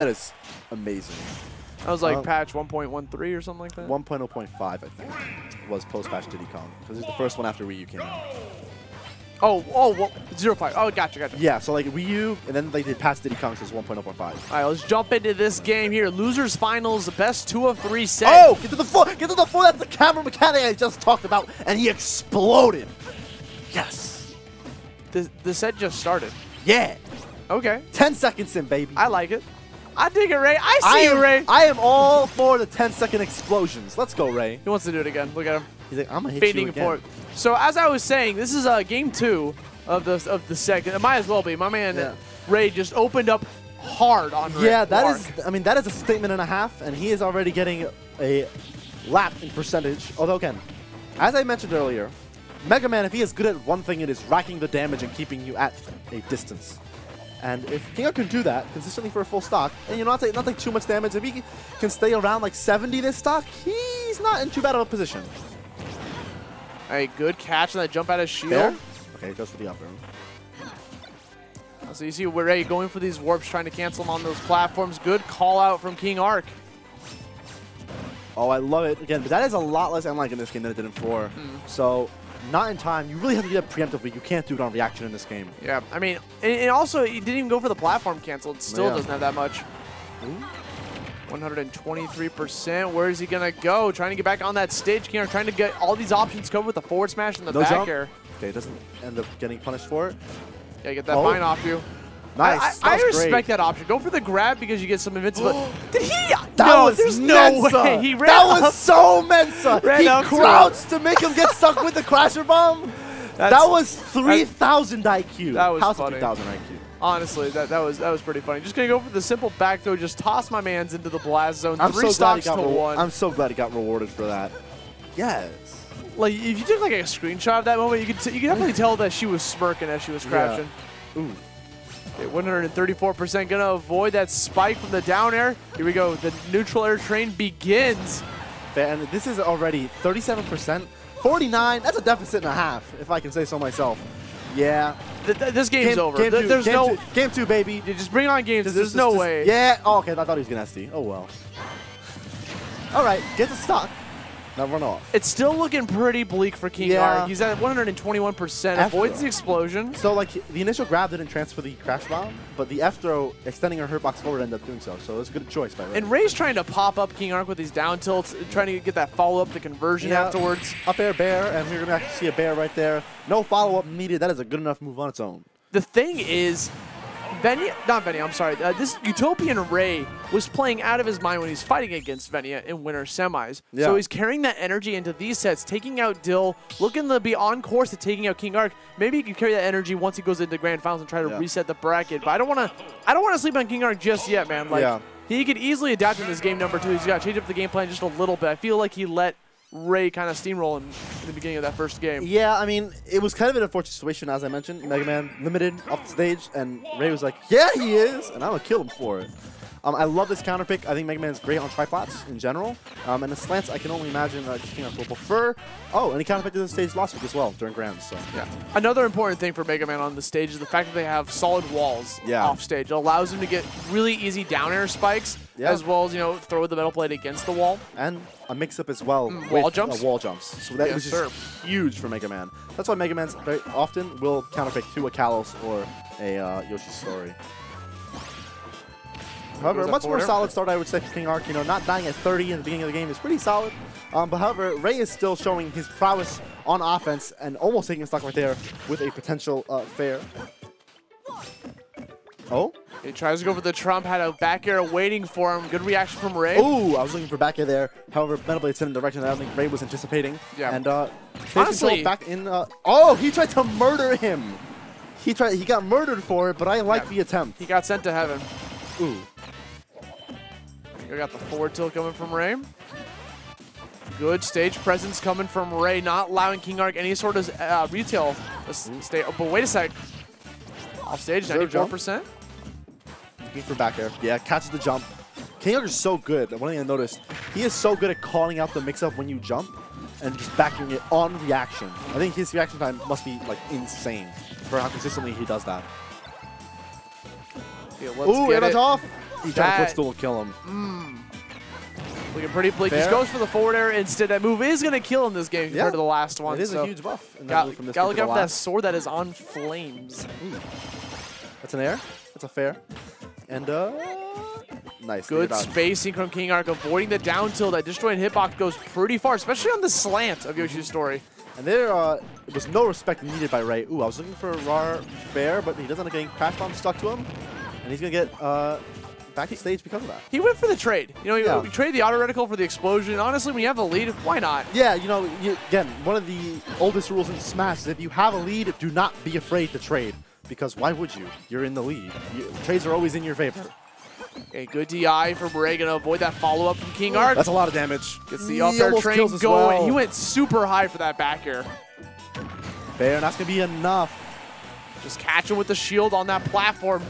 That is amazing. That was like Um, patch 1.13 or something like that. 1.0.5, I think, was post-patch Diddy Kong. Because it's the first one after Wii U came out. Oh, oh, well, zero five. Oh, gotcha, gotcha. Yeah, so like Wii U, and then they did past Diddy Kong, so it's 1.0.5. All right, let's jump into this game here. Losers finals, the best two of three set. Oh, get to the full, get to the full. That's the camera mechanic I just talked about, and he exploded. Yes. the, the set just started. Yeah. Okay, 10 seconds in, baby. I like it. I dig it, Ray. I see I you, Ray. I am all for the 10 second explosions. Let's go, Ray. He wants to do it again. Look at him. He's like, I'm gonna hit fading you again. forward. So as I was saying, this is uh, game two of the of the second. It might as well be. My man Yeah. Ray just opened up hard on Ray. Yeah, that Mark. is. I mean, that is a statement and a half, and he is already getting a lap in percentage. Although again, as I mentioned earlier, Mega Man, if he is good at one thing, it is racking the damage and keeping you at a distance. And if King can do that consistently for a full stock, and you know, not take not take too much damage, if he can stay around like 70 this stock, he's not in too bad of a position. a good catch on that jump out of shield. There. Okay, goes for the upper. So you see Ray going for these warps, trying to cancel them on those platforms. Good call out from King Arc. Oh, I love it. Again, but that is a lot less unlike in this game than it did in 4. Hmm. So, not in time. You really have to do that preemptively. You can't do it on reaction in this game. Yeah, I mean, and, and also he didn't even go for the platform cancel. It still Yeah. doesn't have that much. Ooh. 123%. Where is he gonna go? Trying to get back on that stage. King Arc trying to get all these options covered with the forward smash and the No back jump. air. Okay, doesn't end up getting punished for it. Yeah, get that Oh. mine off you. Nice. I, I, I respect great. that option. Go for the grab because you get some invincible. Did he? That no, was there's no Mensa. way. He ran that up. was so Mensa. He up to crouched to make him get stuck with the Crasher Bomb. That's- that was 3,000 IQ. That was How's funny. 3,000 IQ? Honestly, that, that was that was pretty funny. Just gonna go for the simple back throw. Just toss my man's into the blast zone. I'm Three so glad he stocks got to one. I'm so glad he got rewarded for that. Yes. like if you took like a screenshot of that moment, you could t- you could definitely tell that she was smirking as she was crouching. Ooh. Okay, 134% gonna avoid that spike from the down air. Here we go. The neutral air train begins. And this is already 37%. 49, that's a deficit and a half, if I can say so myself. Yeah. Th- th- this game's Game, over. game Th- two, there's game no. Two, game two, baby. You just bring on games. There's no way. Yeah. Oh, okay. I thought he was going to SD. Oh, well. All right. Get the stock. Now run off. It's still looking pretty bleak for King Yeah. Arc. He's at 121%. After Avoids all. the explosion. So, like, the initial grab didn't transfer the crash bomb, but the F throw extending her hurt box forward ended up doing so. So it was a good choice by Ray. And Ray's trying to pop up King Arc with these down tilts, trying to get that follow up, the conversion Yeah. afterwards. Up air bear, and we're going to actually see a bear right there. No follow up needed. That is a good enough move on its own. The thing is, Venia, not Venia, I'm sorry. Uh, this Utopian Ray was playing out of his mind when he's fighting against Venia in winter semis. Yeah. So he's carrying that energy into these sets, taking out Dill, looking to be on course to taking out King Arc. Maybe he can carry that energy once he goes into grand finals and try to Yeah. reset the bracket. But I don't want to. I don't want to sleep on King Arc just yet, man. Like Yeah. he could easily adapt in this game number two. He's got to change up the game plan just a little bit. I feel like he let Ray kind of steamroll him in the beginning of that first game. Yeah, I mean, it was kind of an unfortunate situation, as I mentioned. Mega Man limited off the stage, and Ray was like, yeah, he is, and I'm going to kill him for it. Um, I love this counter pick. I think Mega Man's great on tripods in general. Um, and the slants, I can only imagine uh, King Arc will prefer. Oh, and he counter picked the stage last week as well during Grands. So, Yeah. Another important thing for Mega Man on the stage is the fact that they have solid walls Yeah. off stage. It allows them to get really easy down air spikes, Yeah. as well as you know throw the metal plate against the wall. And a mix up as well Mm, with wall jumps? Uh, wall jumps. So that Yes, sir. huge for Mega Man. That's why Mega Man's very often will counter pick to a Kalos or a uh, Yoshi's Story. However, a much more solid start, I would say, for King Arc. You know, not dying at 30 in the beginning of the game is pretty solid. Um, but however, Ray is still showing his prowess on offense and almost taking a stock right there with a potential uh, fair. Oh? He tries to go for the Trump, had a back air waiting for him. Good reaction from Ray. Ooh, I was looking for back air there. However, Metal Blade sent in a direction that I don't think Ray was anticipating. Yeah. And uh, Honestly- back in. Uh, oh, he tried to murder him. He tried. He got murdered for it, but I like Yeah. the attempt. He got sent to heaven. Ooh. We got the forward tilt coming from Ray. Good stage presence coming from Ray, not allowing King Arc any sort of uh, retail stay. Oh, but wait a sec. Off stage, 94%. Looking for back air. Yeah, catches the jump. King Arc is so good. One thing I noticed, he is so good at calling out the mix-up when you jump and just backing it on reaction. I think his reaction time must be like insane for how consistently he does that. Let's Ooh, get air dodge it. off. He's trying to footstool kill him. Looking pretty bleak. Fair. Just goes for the forward air instead. That move is going to kill in this game compared Yeah. to the last one. It is so a huge buff. Got, from this gotta look out for that sword that is on flames. That's an air. That's a fair. And uh, nice. Good spacing from King Arc, avoiding the down tilt. That destroying hitbox goes pretty far, especially on the slant of Yoshi's story. And there uh, was no respect needed by Ray. Ooh, I was looking for a raw bear, but he doesn't end up getting crash bomb stuck to him, and he's gonna get uh, back to because of that. He went for the trade. You know, you, Yeah. you trade the auto reticle for the explosion. Honestly, when you have a lead, why not? Yeah, you know, you, again, one of the oldest rules in Smash is if you have a lead, do not be afraid to trade. Because why would you? You're in the lead. You, trades are always in your favor. A good DI from Ray, gonna avoid that follow up from King oh, Arc. That's a lot of damage. Gets the He up air train going. well. He went super high for that back air. Fair, and that's gonna be enough. Just catch him with the shield on that platform.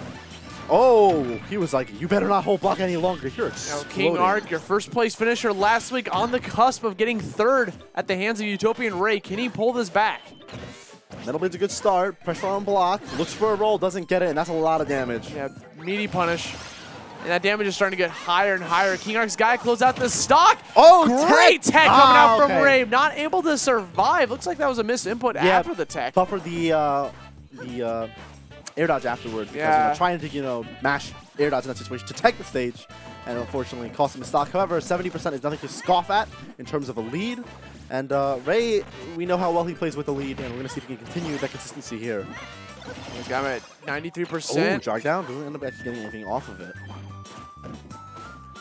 Oh, he was like, you better not hold block any longer. You're Now, exploding. King Arc, your first place finisher last week, on the cusp of getting third at the hands of Utopian Ray. Can he pull this back? Metal Blade's a good start. Pressure on block. Looks for a roll, doesn't get it, and that's a lot of damage. Yeah, meaty punish. And that damage is starting to get higher and higher. King Arc's guy close out the stock. Oh, Great tech coming Ah, out from okay. Ray. Not able to survive. Looks like that was a missed input Yeah, after the tech. Buffer the uh, the uh, air dodge afterward. Because, Yeah. You know, trying to you know mash air dodge in that situation to take the stage, and unfortunately cost him a stock. However, 70% is nothing to scoff at in terms of a lead. And uh, Ray, we know how well he plays with the lead, and we're gonna see if he can continue that consistency here. He's got him at Oh, 93%. jog down doesn't end up actually getting anything off of it.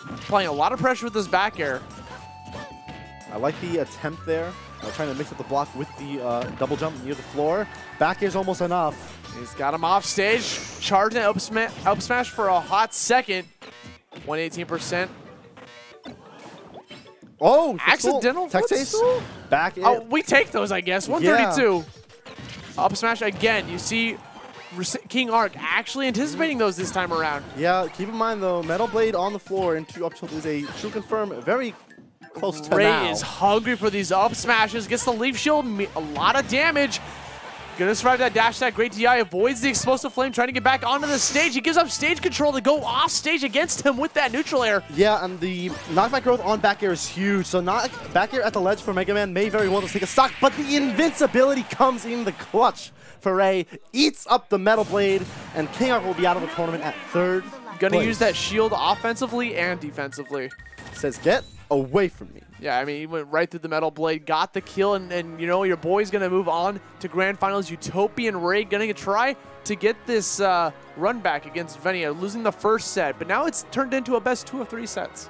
Applying a lot of pressure with this back air. I like the attempt there. Uh, trying to mix up the block with the uh, double jump near the floor. Back air's almost enough. He's got him off stage. Charging up, sma up smash for a hot second. 118%. Oh, Accidental footstool? Back in. Oh, we take those, I guess. 132. Up smash again. You see King Arc actually anticipating those this time around. Yeah, keep in mind though, Metal Blade on the floor into up tilt is a true confirm very close to Ray now. is hungry for these up smashes. Gets the leaf shield. A lot of damage. Gonna survive that dash attack. Great DI. Avoids the explosive flame. Trying to get back onto the stage. He gives up stage control to go off stage against him with that neutral air. Yeah, and the knockback growth on back air is huge. So knock back air at the ledge for Mega Man may very well just take a stock, but the invincibility comes in the clutch for Ray. Eats up the Metal Blade, and King Arc will be out of the tournament at third. Gonna place. use that shield offensively and defensively. Says, get away from me. Yeah, I mean, he went right through the metal blade, got the kill, and, and you know, your boy's going to move on to Grand Finals. Utopian Ray going to try to get this uh, run back against Venia, losing the first set, but now it's turned into a best two of three sets.